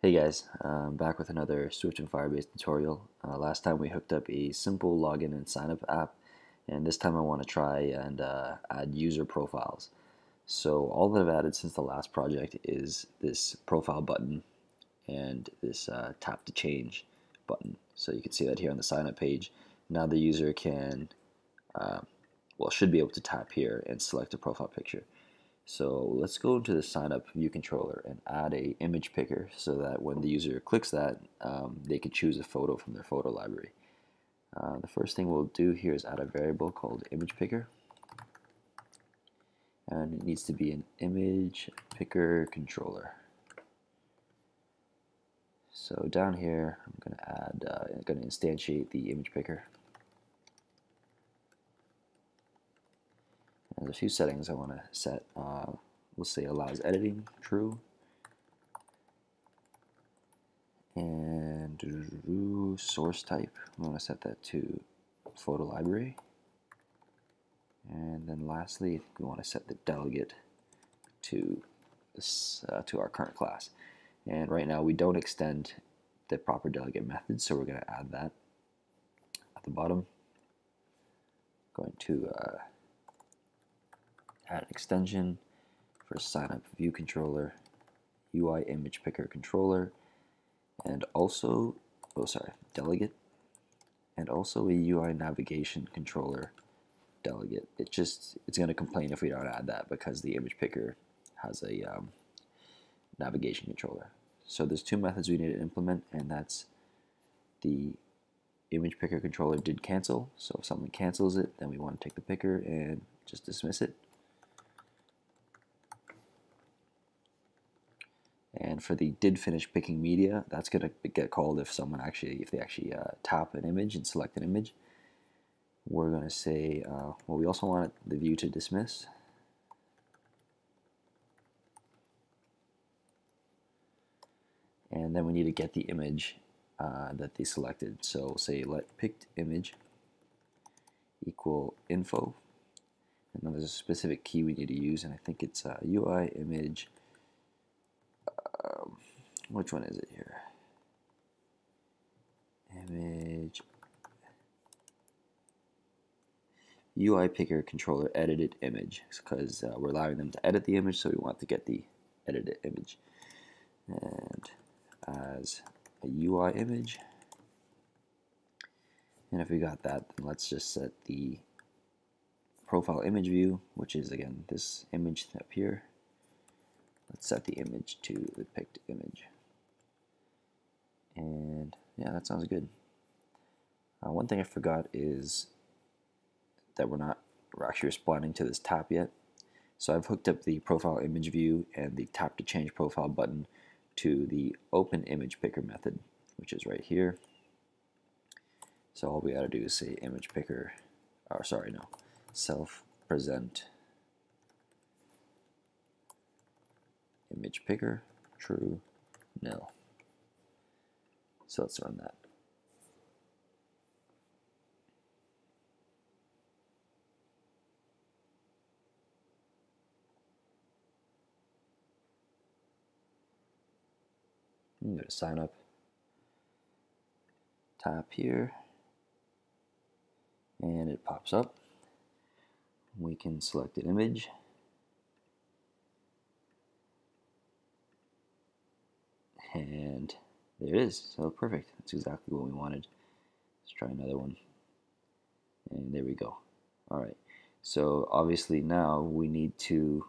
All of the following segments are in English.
Hey guys, I'm back with another Swift and Firebase tutorial. Uh, last time we hooked up a simple login and sign up app and this time I want to try and uh, add user profiles. So all that I've added since the last project is this profile button and this uh, tap to change button. So you can see that here on the sign up page. Now the user can, uh, well should be able to tap here and select a profile picture. So let's go into the sign up view controller and add a image picker so that when the user clicks that, um, they can choose a photo from their photo library. Uh, the first thing we'll do here is add a variable called image picker. And it needs to be an image picker controller. So down here, I'm going to add, uh, I'm going to instantiate the image picker. There's a few settings I want to set. Uh, we'll say allows editing, true. And source type, I'm going to set that to photo library. And then lastly, we want to set the delegate to this uh, to our current class. And right now we don't extend the proper delegate method, so we're going to add that at the bottom. Going to uh, add an extension for sign up view controller, UI image picker controller, and also, oh sorry, delegate, and also a UI navigation controller delegate. It just, it's going to complain if we don't add that because the image picker has a um, navigation controller. So there's two methods we need to implement, and that's the image picker controller did cancel. So if someone cancels it, then we want to take the picker and just dismiss it. And for the did finish picking media, that's going to get called if someone actually, if they actually uh, tap an image and select an image. We're going to say, uh, well, we also want the view to dismiss. And then we need to get the image uh, that they selected. So say let picked image equal info. And then there's a specific key we need to use, and I think it's UI uh, image um, which one is it here? Image. UI picker controller edited image because uh, we're allowing them to edit the image so we want to get the edited image. And as a UI image. And if we got that then let's just set the profile image view which is again this image up here let's set the image to the picked image. And yeah, that sounds good. Uh, one thing I forgot is that we're not we're actually responding to this tap yet. So I've hooked up the profile image view and the tap to change profile button to the open image picker method, which is right here. So all we gotta do is say image picker, or sorry, no, self present image picker, true, nil. So let's run that. You go to sign up, tap here, and it pops up. We can select an image. And there it is. So perfect. That's exactly what we wanted. Let's try another one. And there we go. All right. So obviously now we need to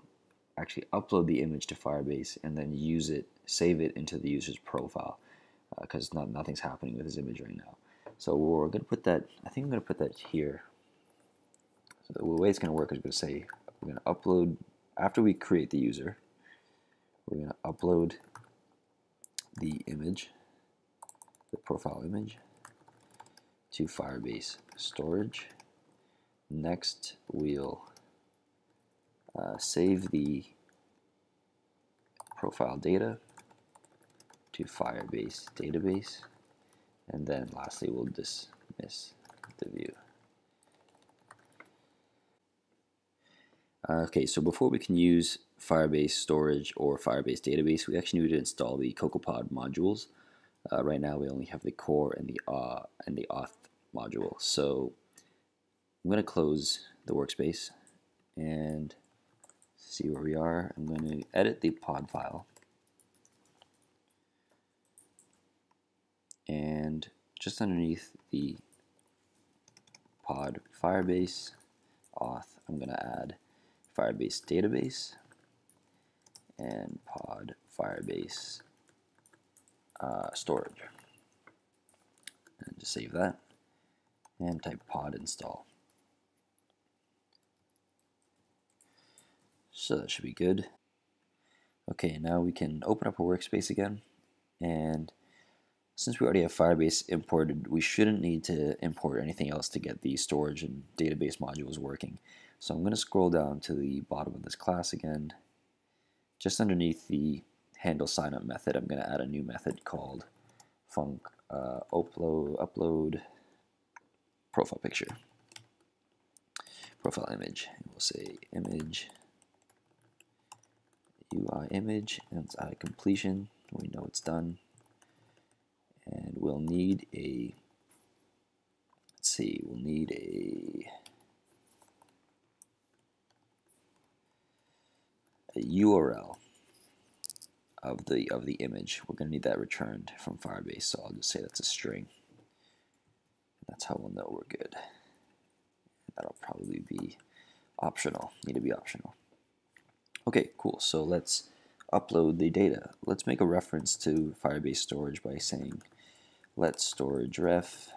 actually upload the image to Firebase and then use it, save it into the user's profile because uh, not, nothing's happening with this image right now. So we're going to put that, I think I'm going to put that here. So the way it's going to work is we're going to say, we're going to upload, after we create the user, we're going to upload the image, the profile image, to Firebase storage. Next, we'll uh, save the profile data to Firebase database. And then lastly, we'll dismiss the view. Uh, okay, so before we can use Firebase storage or Firebase database, we actually need to install the CocoaPod modules. Uh, right now, we only have the core and the uh, and the auth module. So I'm going to close the workspace and see where we are. I'm going to edit the pod file and just underneath the pod Firebase auth, I'm going to add Firebase database and pod Firebase uh, storage. And just save that and type pod install. So that should be good. Okay, now we can open up a workspace again and since we already have Firebase imported, we shouldn't need to import anything else to get the storage and database modules working. So I'm going to scroll down to the bottom of this class again. Just underneath the handle signup method, I'm going to add a new method called func uh, upload, upload profile picture, profile image. And we'll say image UI image, and it's of completion. We know it's done and we'll need a let's see we'll need a a URL of the of the image. We're going to need that returned from Firebase so I'll just say that's a string. That's how we'll know we're good. That'll probably be optional need to be optional. Okay cool. So let's upload the data. Let's make a reference to Firebase storage by saying let storage ref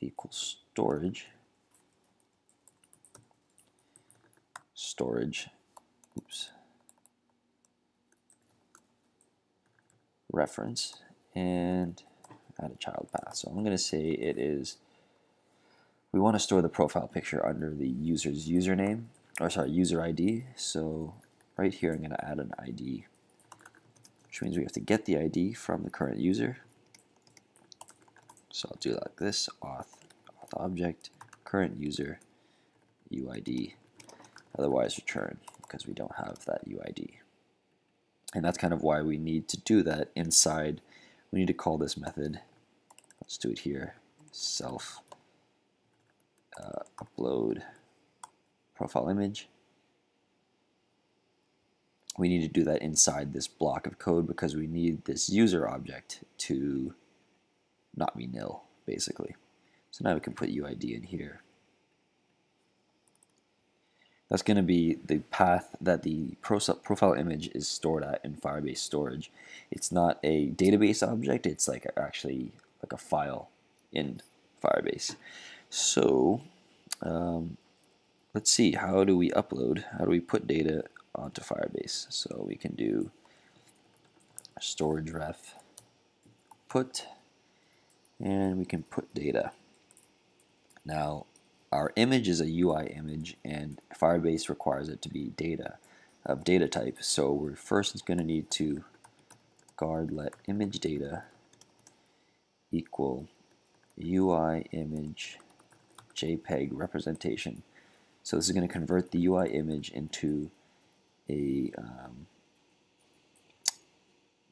equals storage storage oops reference and add a child path so I'm going to say it is we want to store the profile picture under the user's username or sorry user ID so right here I'm going to add an ID which means we have to get the ID from the current user. So I'll do like this, auth, auth object, current user, UID, otherwise return because we don't have that UID. And that's kind of why we need to do that inside. We need to call this method. Let's do it here. Self uh, upload profile image. We need to do that inside this block of code because we need this user object to not be nil, basically. So now we can put UID in here. That's going to be the path that the profile image is stored at in Firebase storage. It's not a database object, it's like actually like a file in Firebase. So um, let's see, how do we upload, how do we put data onto Firebase? So we can do storage ref put and we can put data. Now, our image is a UI image, and Firebase requires it to be data of data type. So we're first going to need to guard let image data equal UI image JPEG representation. So this is going to convert the UI image into a um,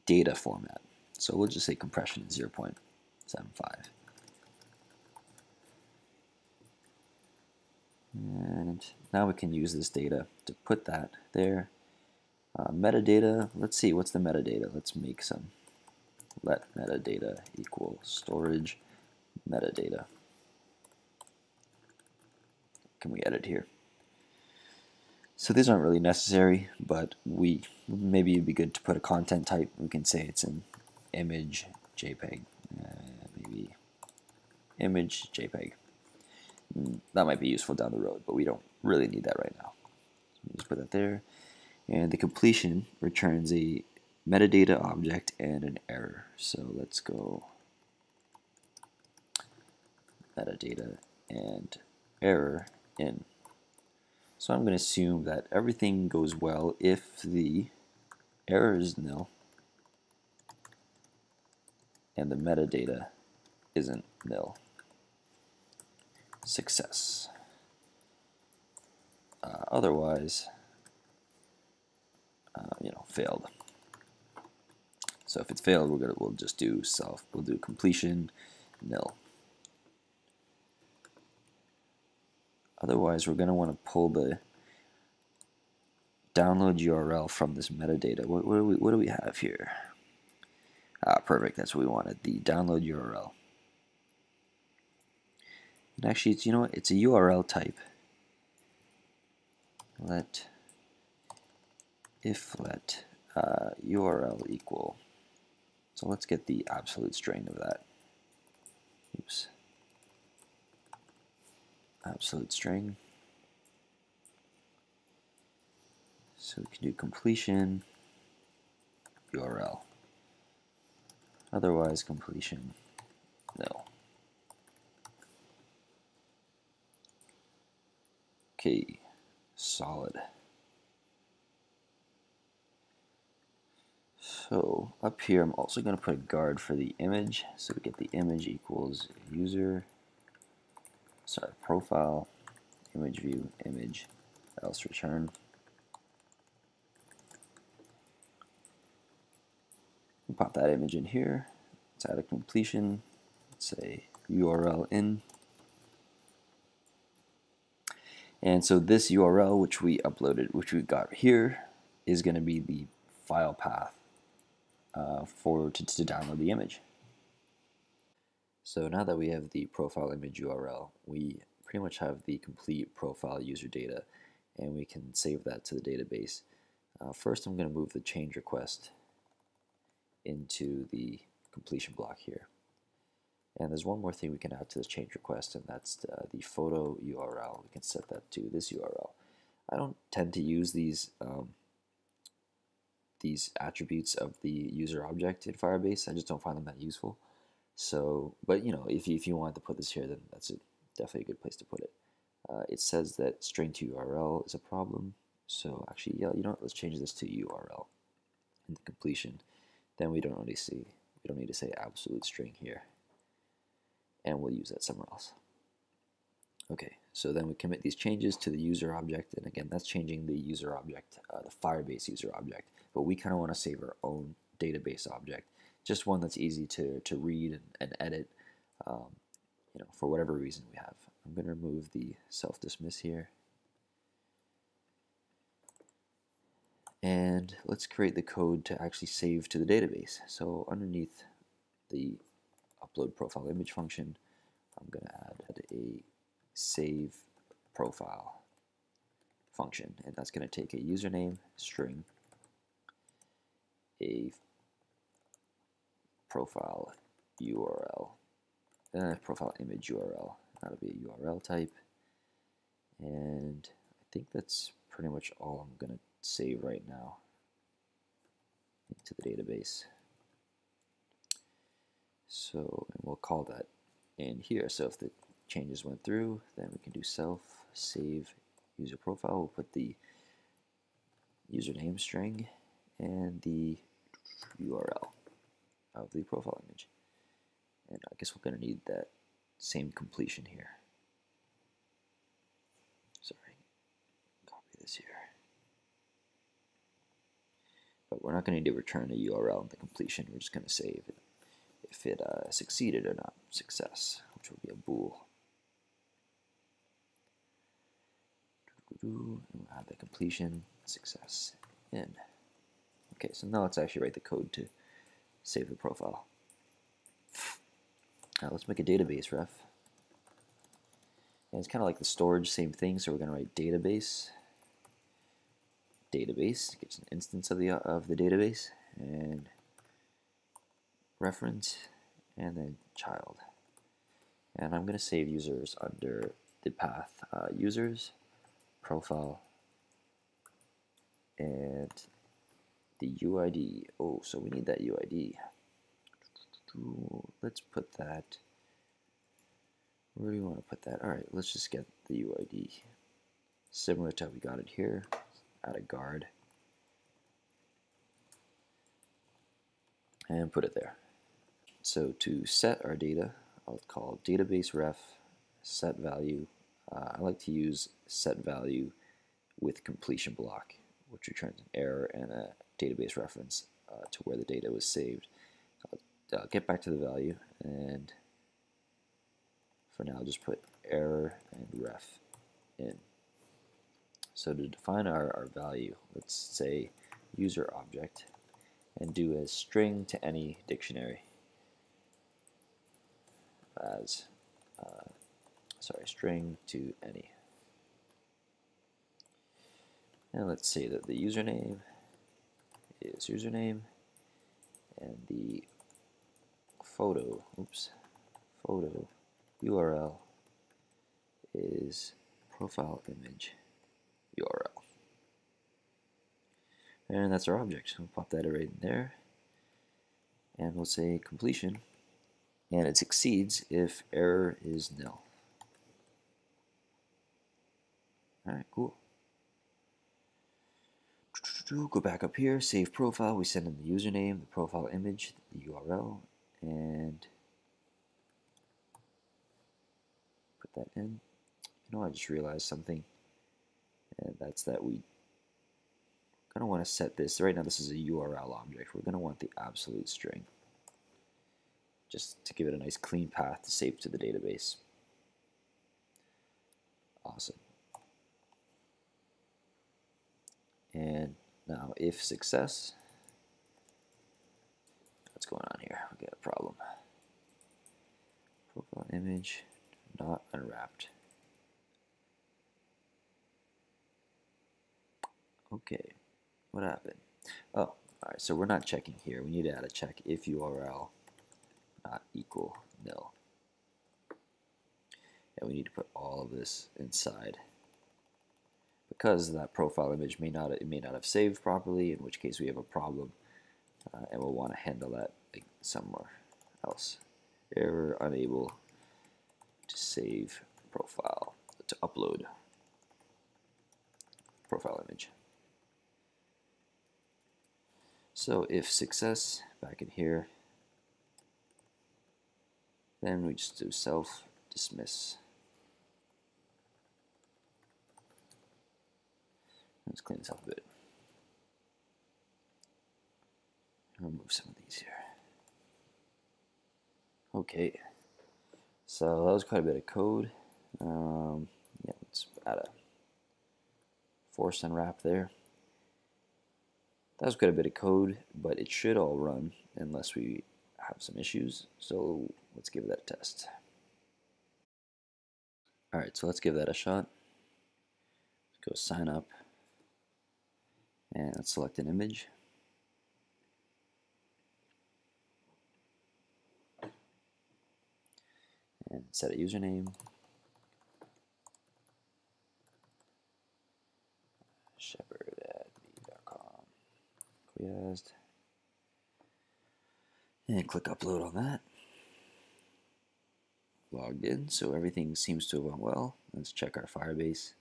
data format. So we'll just say compression 0.5. And now we can use this data to put that there. Uh, metadata, let's see, what's the metadata? Let's make some. Let metadata equal storage metadata. Can we edit here? So these aren't really necessary, but we maybe it'd be good to put a content type. We can say it's an image JPEG. Uh, maybe image JPEG. That might be useful down the road, but we don't really need that right now. So just put that there. And the completion returns a metadata object and an error. So let's go metadata and error in. So I'm going to assume that everything goes well if the error is nil and the metadata isn't nil. Success. Uh, otherwise, uh, you know, failed. So if it's failed, we're gonna we'll just do self. We'll do completion nil. Otherwise, we're gonna want to pull the download URL from this metadata. What, what, do we what do we have here? Ah, perfect. That's what we wanted. The download URL. And actually, it's you know what? It's a URL type. Let if let uh, URL equal. So let's get the absolute string of that. Oops. Absolute string. So we can do completion URL. Otherwise, completion no. Okay, solid. So up here, I'm also going to put a guard for the image. So we get the image equals user, sorry, profile, image view, image, else return. We'll pop that image in here. Let's add a completion. Let's say URL in. And so this URL, which we uploaded, which we got here, is going to be the file path uh, for to, to download the image. So now that we have the profile image URL, we pretty much have the complete profile user data, and we can save that to the database. Uh, first, I'm going to move the change request into the completion block here. And there's one more thing we can add to this change request, and that's the, uh, the photo URL. We can set that to this URL. I don't tend to use these um, these attributes of the user object in Firebase. I just don't find them that useful. So, but you know, if you, if you want to put this here, then that's a, definitely a good place to put it. Uh, it says that string to URL is a problem. So actually, yeah, you know what, let's change this to URL in the completion. Then we don't really see, we don't need to say absolute string here and we'll use that somewhere else. Okay, so then we commit these changes to the user object, and again, that's changing the user object, uh, the Firebase user object, but we kind of want to save our own database object, just one that's easy to, to read and, and edit, um, you know, for whatever reason we have. I'm going to remove the self-dismiss here. And let's create the code to actually save to the database. So underneath the upload profile image function, I'm going to add a save profile function, and that's going to take a username string, a profile URL, uh, profile image URL. That'll be a URL type, and I think that's pretty much all I'm going to save right now into the database. So, and we'll call that in here. So if the changes went through, then we can do self save user profile. We'll put the username string and the URL of the profile image. And I guess we're going to need that same completion here. Sorry, copy this here. But we're not going to to return a URL in the completion. We're just going to save it if it uh, succeeded or not, success, which would be a bool. And we'll add the completion, success, in. Okay, so now let's actually write the code to save the profile. Now let's make a database ref. And it's kind of like the storage, same thing, so we're going to write database. Database gives an instance of the, of the database, and reference, and then child. And I'm going to save users under the path uh, users, profile, and the UID. Oh, so we need that UID. Let's put that. Where do you want to put that? All right, let's just get the UID. Similar to how we got it here. Add a guard. And put it there. So to set our data, I'll call database ref set value. Uh, I like to use set value with completion block which returns an error and a database reference uh, to where the data was saved. I'll uh, get back to the value and for now just put error and ref in. So to define our, our value, let's say user object and do a string to any dictionary as uh, sorry string to any and let's say that the username is username and the photo oops photo URL is profile image URL and that's our object. We'll pop that right in there. And we'll say completion. And it succeeds if error is nil. Alright, cool. Go back up here, save profile. We send in the username, the profile image, the URL, and put that in. You know, I just realized something, and that's that we going to want to set this, right now this is a URL object, we're going to want the absolute string just to give it a nice clean path to save to the database. Awesome. And now if success, what's going on here? We got a problem. Profile image not unwrapped. Okay. What happened? Oh, all right, so we're not checking here. We need to add a check if URL not equal nil. And we need to put all of this inside because that profile image may not it may not have saved properly, in which case we have a problem, uh, and we'll want to handle that like, somewhere else. Error unable to save profile to upload profile image. So if success, back in here, then we just do self dismiss. Let's clean this up a bit. Remove some of these here. Okay, so that was quite a bit of code. Um, yeah, let's add a force unwrap there. That was quite a bit of code, but it should all run unless we have some issues. So let's give that a test. Alright, so let's give that a shot. Let's go sign up. And let's select an image. And set a username. Shepherd at me.com. and click upload on that. Logged in, so everything seems to have went well. Let's check our Firebase.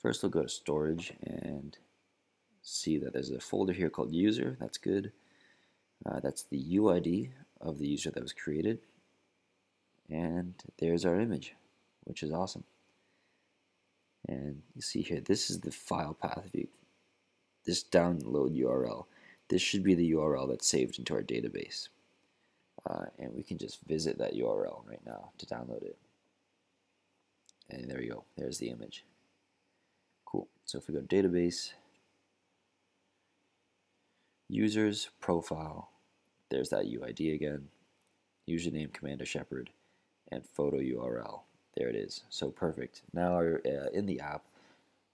First we'll go to storage and see that there's a folder here called user, that's good. Uh, that's the UID of the user that was created. And there's our image, which is awesome. And you see here, this is the file path. view. this download URL. This should be the URL that's saved into our database. Uh, and we can just visit that URL right now to download it. And there you go. There's the image. Cool. So if we go to database, users, profile, there's that UID again, username Commander Shepherd, and photo URL. There it is. So perfect. Now uh, in the app,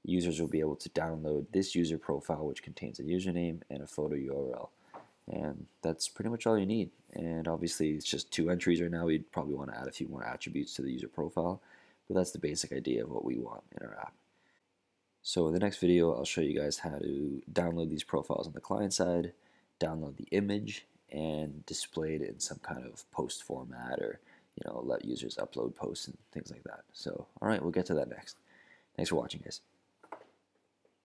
users will be able to download this user profile which contains a username and a photo URL and that's pretty much all you need. And obviously it's just two entries right now. We'd probably want to add a few more attributes to the user profile but that's the basic idea of what we want in our app. So in the next video I'll show you guys how to download these profiles on the client side download the image and display it in some kind of post format or you know let users upload posts and things like that. So alright we'll get to that next. Thanks for watching guys